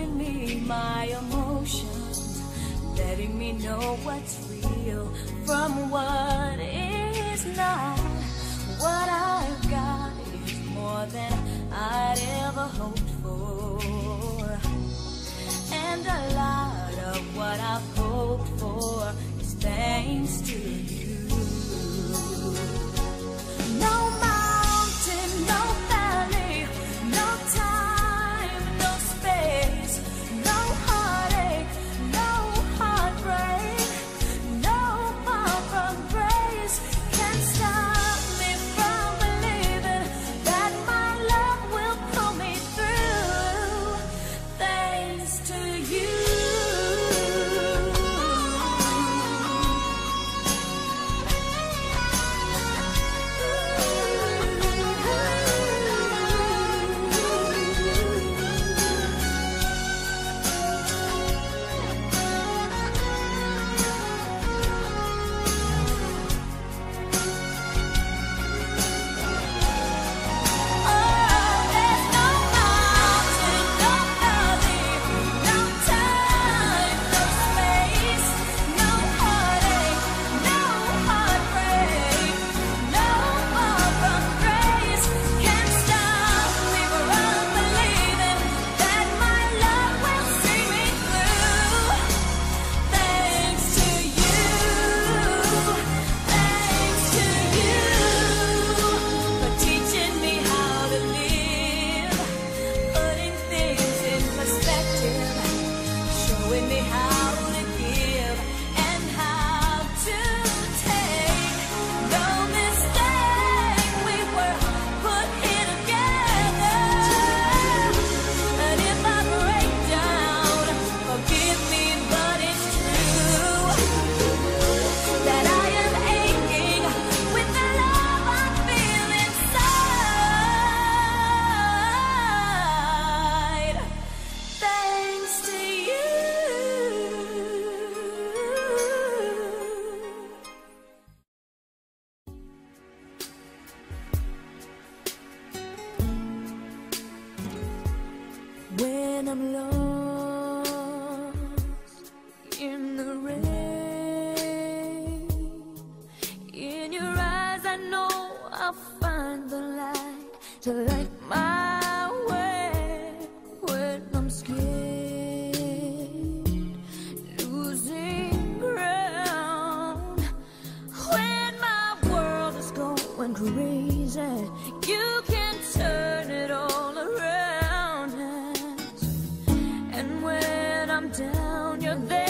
showing me my emotions, letting me know what's real from what is not. What I've got is more than I'd ever hoped. down, you're there.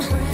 down.